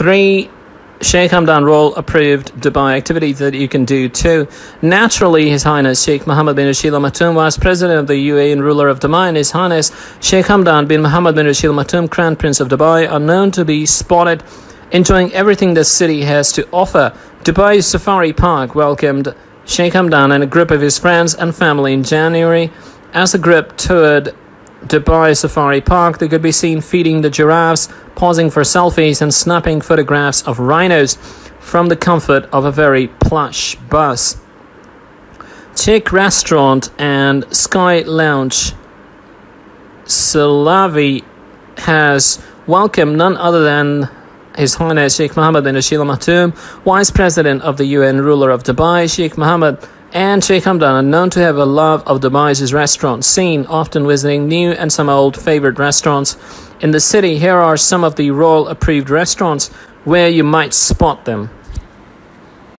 three Sheikh Hamdan Royal approved Dubai activities that you can do too. Naturally, His Highness Sheikh Mohammed bin Rashid Al Maktoum, Vice President of the UAE and ruler of Dubai, and His Highness Sheikh Hamdan bin Mohammed bin Rashid Al Maktoum, Crown Prince of Dubai, are known to be spotted enjoying everything the city has to offer. Dubai Safari Park welcomed Sheikh Hamdan and a group of his friends and family in January. As the group toured Dubai Safari Park, they could be seen feeding the giraffes, pausing for selfies, and snapping photographs of rhinos from the comfort of a very plush bus. Chick Restaurant and Sky Lounge Salavi has welcomed none other than his Highness Sheikh Mohammed bin Rashid Al Maktoum, Vice President of the UN ruler of Dubai, Sheikh Mohammed and Sheikh Hamdan are known to have a love of Dubai's restaurant scene, often visiting new and some old favorite restaurants in the city. Here are some of the royal approved restaurants where you might spot them.